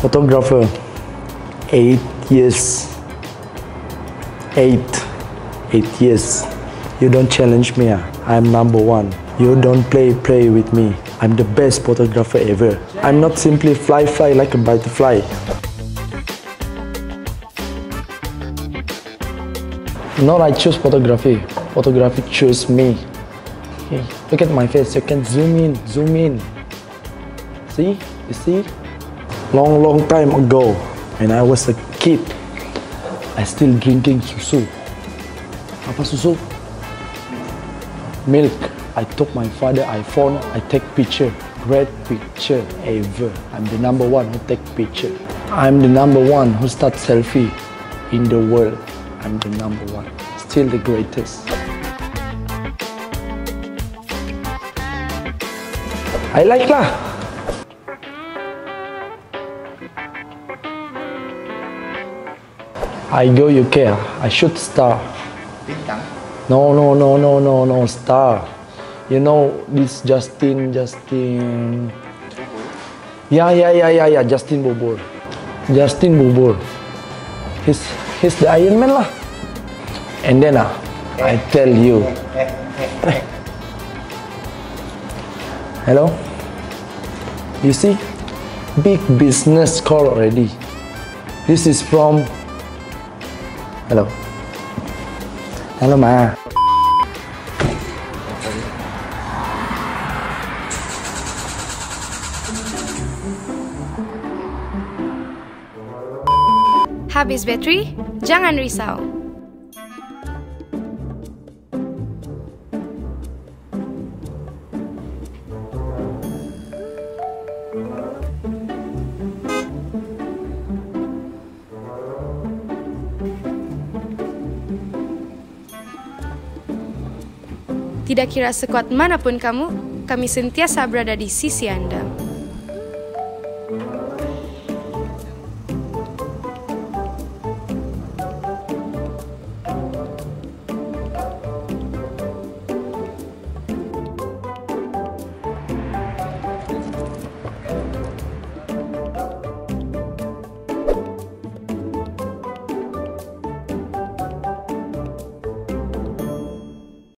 photographer eight years eight eight years. You don't challenge me ah. i'm number one. You don't play play with me. I'm the best photographer ever. I'm not simply fly fly like a butterfly. Not i choose photography. Photography choose me. Okay look at my face. You can zoom in zoom in. See? You see long long time ago. When i was a kid. I still drinking susu. Apa susu? Milk. I took my father iphone. I take picture. Great picture ever. I'm the number one who take picture. I'm the number one who start selfie in the world. I'm the number one. Still the greatest. I like lah I go UK. I shoot star. No, no, no, no, no, no, star. You know this Justin, Justin. Yeah, yeah, yeah, yeah, yeah. Justin Bobor. Justin Bobor. He's he's the Iron Man lah. And then ah, I tell you. Hello. You see, big business call already. This is from. Halo. Halo, Ma. Habis baterai, jangan risau. Tidak kira sekuat mana pun kamu, kami sentiasa berada di sisi Anda.